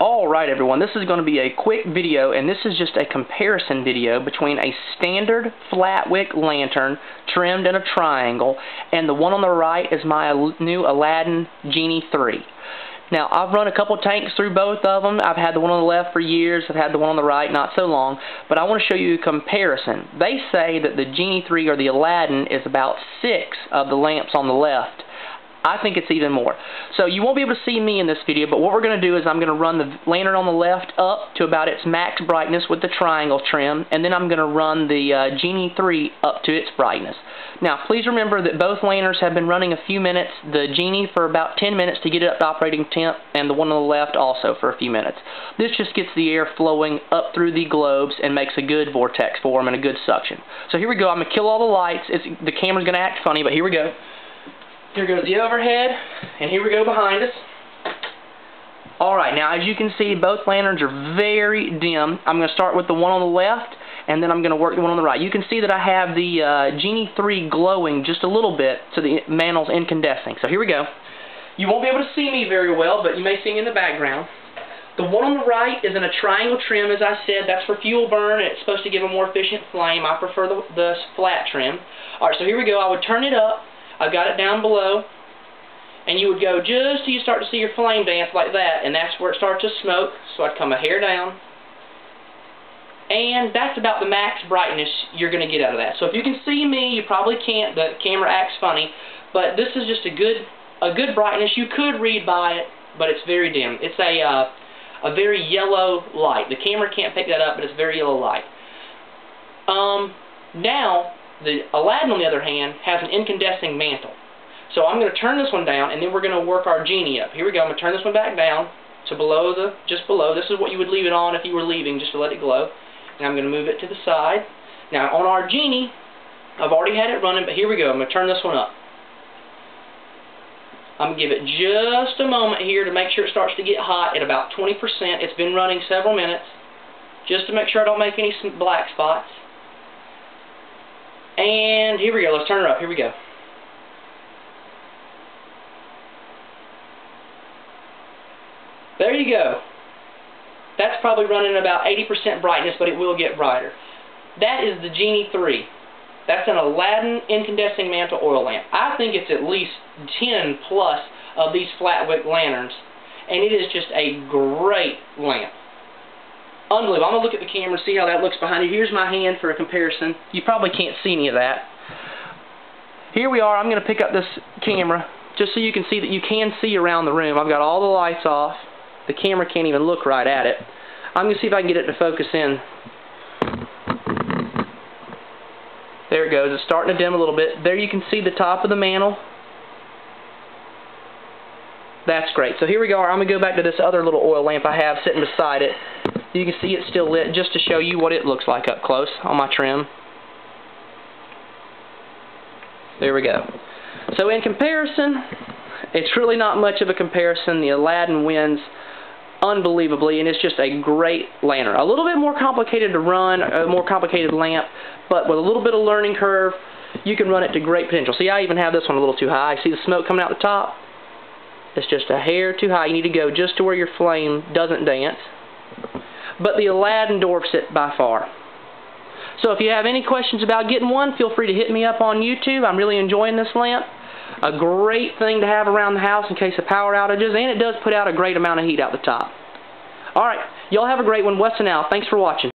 Alright everyone, this is going to be a quick video and this is just a comparison video between a standard flat wick lantern trimmed in a triangle and the one on the right is my new Aladdin Genie 3. Now I've run a couple tanks through both of them. I've had the one on the left for years, I've had the one on the right not so long, but I want to show you a comparison. They say that the Genie 3 or the Aladdin is about six of the lamps on the left I think it's even more. So you won't be able to see me in this video, but what we're going to do is I'm going to run the lantern on the left up to about its max brightness with the triangle trim, and then I'm going to run the uh, Genie 3 up to its brightness. Now, please remember that both lanterns have been running a few minutes, the Genie for about 10 minutes to get it up to operating temp, and the one on the left also for a few minutes. This just gets the air flowing up through the globes and makes a good vortex for them and a good suction. So here we go. I'm going to kill all the lights. It's, the camera's going to act funny, but here we go. Here goes the overhead, and here we go behind us. Alright, now as you can see, both lanterns are very dim. I'm going to start with the one on the left, and then I'm going to work the one on the right. You can see that I have the uh, Genie 3 glowing just a little bit, so the mantle's incandescing. So here we go. You won't be able to see me very well, but you may see me in the background. The one on the right is in a triangle trim, as I said. That's for fuel burn, it's supposed to give a more efficient flame. I prefer the, the flat trim. Alright, so here we go. I would turn it up, I've got it down below. And you would go just till you start to see your flame dance like that, and that's where it starts to smoke. So I'd come a hair down. And that's about the max brightness you're going to get out of that. So if you can see me, you probably can't. The camera acts funny. But this is just a good a good brightness. You could read by it, but it's very dim. It's a, uh, a very yellow light. The camera can't pick that up, but it's very yellow light. Um, now, the Aladdin, on the other hand, has an incandescent mantle. So I'm going to turn this one down, and then we're going to work our genie up. Here we go. I'm going to turn this one back down to below the, just below. This is what you would leave it on if you were leaving, just to let it glow. And I'm going to move it to the side. Now, on our genie, I've already had it running, but here we go. I'm going to turn this one up. I'm going to give it just a moment here to make sure it starts to get hot at about 20%. It's been running several minutes, just to make sure I don't make any black spots. And here we go. Let's turn her up. Here we go. There you go. That's probably running about 80% brightness, but it will get brighter. That is the Genie 3. That's an Aladdin incandescent mantle oil lamp. I think it's at least 10 plus of these flat wick lanterns, and it is just a great lamp. Unbelievable. I'm going to look at the camera and see how that looks behind you. Here's my hand for a comparison. You probably can't see any of that. Here we are. I'm going to pick up this camera just so you can see that you can see around the room. I've got all the lights off. The camera can't even look right at it. I'm going to see if I can get it to focus in. There it goes. It's starting to dim a little bit. There you can see the top of the mantle. That's great. So here we go. I'm going to go back to this other little oil lamp I have sitting beside it. You can see it's still lit just to show you what it looks like up close on my trim. There we go. So in comparison, it's really not much of a comparison. The Aladdin wins unbelievably, and it's just a great lantern. A little bit more complicated to run, a more complicated lamp, but with a little bit of learning curve, you can run it to great potential. See, I even have this one a little too high. See the smoke coming out the top? It's just a hair too high. You need to go just to where your flame doesn't dance but the Aladdin dwarfs it by far. So if you have any questions about getting one, feel free to hit me up on YouTube. I'm really enjoying this lamp. A great thing to have around the house in case of power outages, and it does put out a great amount of heat out the top. Alright, y'all have a great one. Weston out. Thanks for watching.